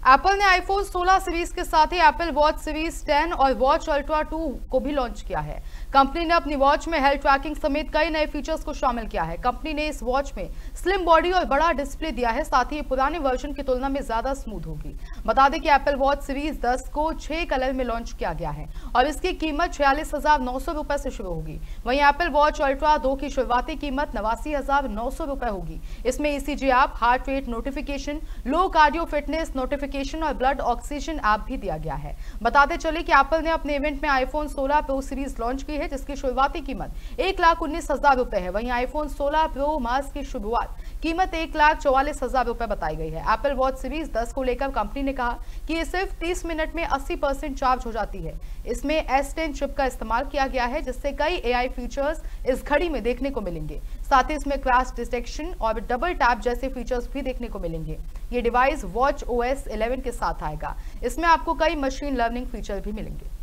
Apple ने iPhone 16 series के साथ ही एप्पल वॉच सीरीज़ 10 और वॉच अल्ट्रा 2 को भी लॉन्च किया है। कंपनी ने अपनी वॉच में हेल्थ ट्रैकिंग समेत कई नए फीचर्स को शामिल किया है। कंपनी ने इस वॉच में स्लिम बॉडी और बड़ा डिस्प्ले दिया है, साथ ही पुराने वर्जन की तुलना में ज़्यादा स्मूथ होगी। बता दें कि एप्पल वॉच सीरीज़ 10 को छह कलर में लॉन्च किया गया है और इसकी कीमत छियालीस हज़ार सौ शुरू होगी। वहीं एप्पल वॉच अल्ट्रा दो की शुरुआती कीमत नवासी होगी। इसमें ECG app heart rate notification low cardio fitness notification और ब्लड ऑक्सीजन ऐप भी दिया गया है। बताते चले कि एप्पल ने अपने इवेंट में आईफोन 16 प्रो सीरीज़ लॉन्च की है, जिसकी शुरुआती कीमत एक लाख उन्नीस हज़ार रुपए है। वहीं आईफोन 16 प्रो मास की शुरुआत कीमत एक लाख चौवालीस हज़ार रुपए बताई गई है। एप्पल वॉच सीरीज़ 10 को लेकर कंपनी ने कहा कि ये सिर्फ़ 30 मिनट में 80 परसेंट चार्ज हो जाती है। इसमें एस टेन चिप का इस्तेमाल किया गया है, जिससे कई एआई फीचर्स इस घड़ी में देखने को मिलेंगे। साथ ही इसमें क्रैश डिटेक्शन और डबल टैप जैसे फीचर्स भी देखने को मिलेंगे। ये डिवाइस वॉच ओएस 11 के साथ आएगा। इसमें आपको कई मशीन लर्निंग फीचर भी मिलेंगे।